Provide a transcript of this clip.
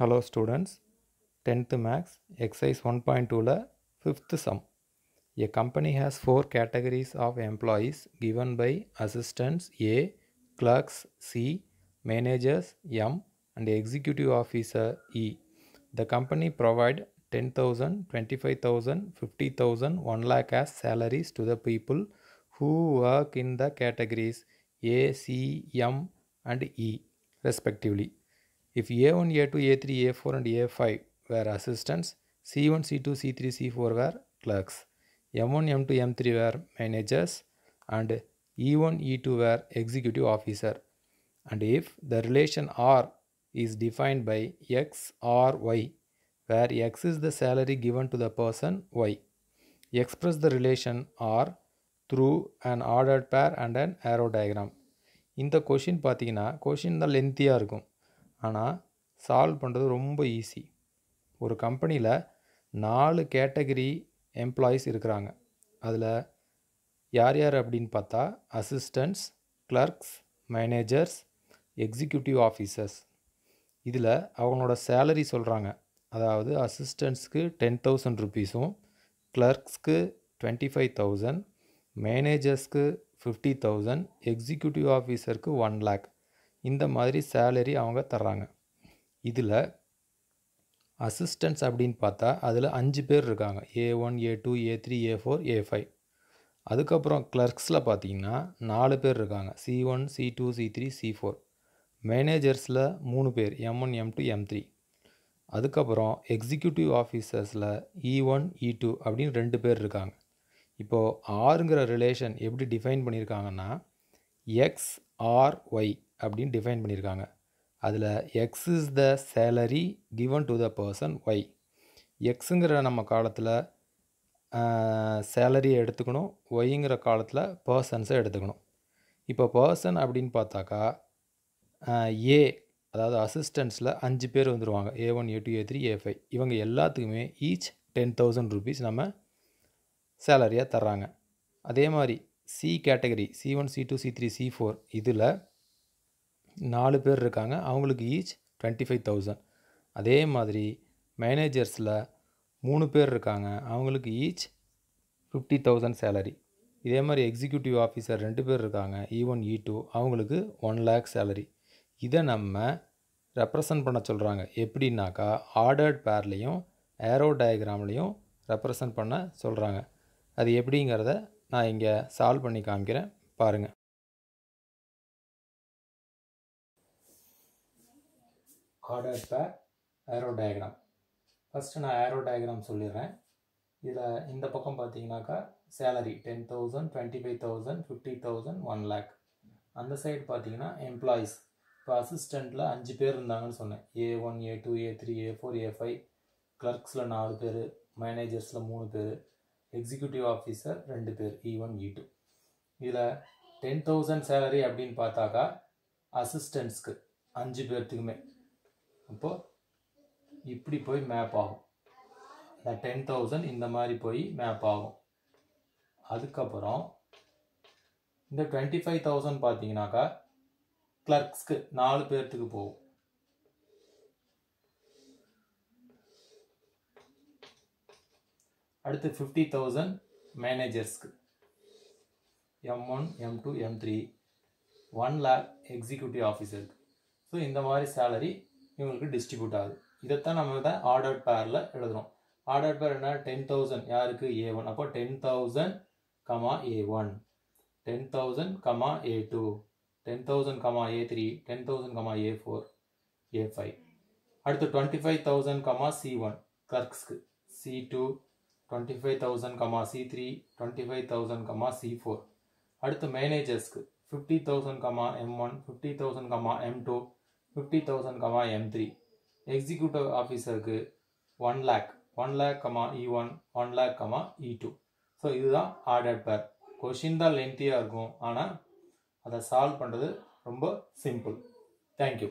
Hello students, 10th max, exercise 1.2, 5th sum. A company has 4 categories of employees given by assistants A, clerks C, managers M and executive officer E. The company provide 10,000, 25,000, 50,000, 1 lakh as salaries to the people who work in the categories A, C, M and E respectively. If A1, A2, A3, A4, and A5 were assistants, C1, C2, C3, C4 were clerks, M1, M2, M3 were managers, and E1, E2 were executive officer. And if the relation R is defined by X or Y, where X is the salary given to the person Y, express the relation R through an ordered pair and an arrow diagram. இந்த question பார்த்தீங்கன்னா question தான் லென்த்தியாக இருக்கும் ஆனால் solve பண்ணுறது ரொம்ப easy ஒரு கம்பெனியில் நாலு கேட்டகரி எம்ப்ளாயீஸ் இருக்கிறாங்க. அதில் யார் யார் அப்படின்னு பார்த்தா assistants clerks managers executive officers இதில் அவங்களோட சேலரி சொல்கிறாங்க அதாவது அசிஸ்டண்ட்ஸ்க்கு டென் தௌசண்ட் ருபீஸும் கிளர்க்ஸ்க்கு டுவெண்ட்டி ஃபைவ் தௌசண்ட் மேனேஜர்ஸ்க்கு ஃபிஃப்டி தௌசண்ட் எக்ஸிக்யூட்டிவ் ஆஃபீஸருக்கு ஒன் லேக் இந்த மாதிரி சேலரி அவங்க தர்றாங்க. இதில் அசிஸ்டன்ட்ஸ் அப்படின்னு பார்த்தா அதில் அஞ்சு பேர் இருக்காங்க. A one A two A three A four A five அதுக்கப்புறம் கிளர்க்ஸில் பார்த்தீங்கன்னா நாலு பேர் இருக்காங்க. C one C two C three C four மேனேஜர்ஸில் மூணு பேர் M one M two M three அதுக்கப்புறம் எக்ஸிக்யூட்டிவ் ஆஃபீஸர்ஸில் இ ஒன் இ டூ அப்படின்னு ரெண்டு பேர் இருக்காங்க. இப்போது ஆறுங்கிற ரிலேஷன் எப்படி டிஃபைன் பண்ணியிருக்காங்கன்னா எக்ஸ் ஆர் ஒய் அப்படின்னு டிஃபைன் பண்ணியிருக்காங்க. அதில் X is the salary given to the person Y எக்ஸுங்கிற நம்ம காலத்தில் சேலரியை எடுத்துக்கணும். ஒய்ங்கிற காலத்தில் பர்சன்ஸை எடுத்துக்கணும். இப்போ பர்சன் அப்படின்னு பார்த்தாக்கா ஏ அதாவது அசிஸ்டன்ஸில் அஞ்சு பேர் வந்துடுவாங்க A one A two A three A five இவங்க எல்லாத்துக்குமே ஈச் டென் தௌசண்ட் ருபீஸ் நம்ம சேலரியாக தர்றாங்க. அதே மாதிரி C category C one C two C three C four இதில் நாலு பேர் இருக்காங்க. அவங்களுக்கு ஈச் டுவெண்ட்டி ஃபைவ் தௌசண்ட் அதே மாதிரி மேனேஜர்ஸில் மூணு பேர் இருக்காங்க. அவங்களுக்கு ஈச் ஃபிஃப்டி தௌசண்ட் சேலரி இதே மாதிரி எக்ஸிக்யூட்டிவ் ஆஃபீஸர் ரெண்டு பேர் இருக்காங்க. இ ஒன் இ டூ அவங்களுக்கு ஒன் லேக் சேலரி இதை நம்ம ரெப்ரசன்ட் பண்ண சொல்கிறாங்க எப்படின்னாக்கா ஆர்டர்ட் பேர்லேயும் ஏரோ டயக்ராம்லேயும் ரெப்ரசன்ட் பண்ண சொல்கிறாங்க அது எப்படிங்கிறத நான் இங்கே சால்வ் பண்ணி காமிக்கிறேன். பாருங்கள் order pair arrow diagram first நான் ஏரோ டயக்ராம் சொல்லிடுறேன். இதில் இந்த பக்கம் பார்த்தீங்கன்னாக்கா salary ten thousand twenty five thousand fifty thousand one lakh அந்த சைடு பார்த்தீங்கன்னா எம்ப்ளாயீஸ் இப்போ அசிஸ்டண்ட்டில் அஞ்சு பேர் இருந்தாங்கன்னு சொன்னேன். A one A two A three A four A five கிளர்க்ஸில் நாலு பேர் மேனேஜர்ஸில் மூணு பேர் எக்ஸிக்யூட்டிவ் ஆஃபீஸர் ரெண்டு பேர் இ ஒன் இ டூ இதில் டென் தௌசண்ட் சேலரி அப்படின்னு பார்த்தாக்கா அசிஸ்டண்ட்ஸ்க்கு அஞ்சு பேர்த்துக்குமே அப்போது இப்படி போய் மேப் ஆகும். இந்த டென் தௌசண்ட் இந்த மாதிரி போய் மேப் ஆகும். அதுக்கப்புறம் இந்த டுவெண்ட்டி ஃபைவ் தௌசண்ட் பார்த்தீங்கன்னாக்கா கிளர்க்ஸ்க்கு நாலு பேர்த்துக்கு போகும். அடுத்து fifty thousand மேனேஜர்ஸ்க்கு M one M two M three one lakh executive ஆஃபீஸருக்கு so இந்த மாதிரி சேலரி இவங்களுக்கு டிஸ்ட்ரிபியூட் ஆகுது. இதைத்தான் நம்ம தான் ஆர்டர் பேரில் எழுதுகிறோம் ஆர்டர் பேர் என்ன டென் தௌசண்ட் யாருக்கு? ஏ ஒன் அப்போ ten thousand comma A one ten thousand comma A two ten thousand comma A three ten thousand comma A four A five அடுத்து twenty five thousand comma C one கிளர்க்ஸ்க்கு C two twenty five thousand comma C three twenty five thousand comma C four அடுத்து மேனேஜர்ஸ்க்கு fifty thousand comma M one fifty thousand comma M two fifty thousand comma M three executive ஆஃபீஸருக்கு one lakh one lakh comma E one one lakh comma E two so இதுதான் order pair question தான் லென்த்தியாக இருக்கும் ஆனால் அதை solve பண்ணுறது ரொம்ப simple thank you